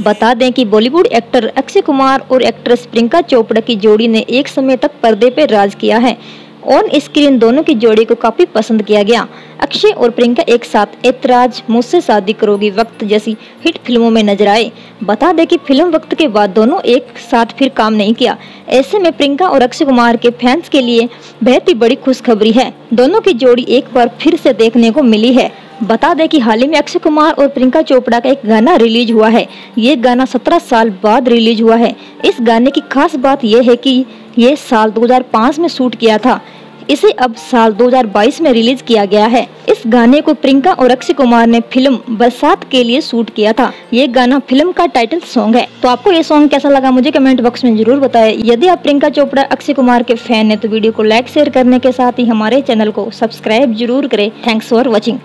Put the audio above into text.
बता दें कि बॉलीवुड एक्टर अक्षय कुमार और एक्ट्रेस प्रियंका चोपड़ा की जोड़ी ने एक समय तक पर्दे पर राज किया है। ऑन स्क्रीन दोनों की जोड़ी को काफ़ी पसंद किया गया। अक्षय और प्रियंका एक साथ एतराज़ मुझसे शादी करोगी वक्त जैसी हिट फ़िल्मों में नज़र आए। बता दें कि फ़िल्म वक्त के बाद दोनों एक साथ फिर काम नहीं किया। ऐसे में प्रियंका और अक्षय कुमार के फैंस के लिए बेहद ही बड़ी खुशखबरी है। दोनों की जोड़ी एक बार फिर से देखने को मिली है। बता दें कि हाल ही में अक्षय कुमार और प्रियंका चोपड़ा का एक गाना रिलीज़ हुआ है। ये गाना 17 साल बाद रिलीज़ हुआ है। इस गाने की खास बात यह है कि ये साल 2005 में शूट किया था। इसे अब साल 2022 में रिलीज़ किया गया है। इस गाने को प्रियंका और अक्षय कुमार ने फ़िल्म बरसात के लिए शूट किया था। ये गाना फ़िल्म का टाइटल सॉन्ग है। तो आपको ये सॉन्ग कैसा लगा मुझे कमेंट बॉक्स में ज़रूर बताएँ। यदि आप प्रियंका चोपड़ा, अक्षय कुमार के फ़ैन है तो वीडियो को लाइक, शेयर करने के साथ ही हमारे चैनल को सब्सक्राइब ज़रूर करें। Thanks for watching.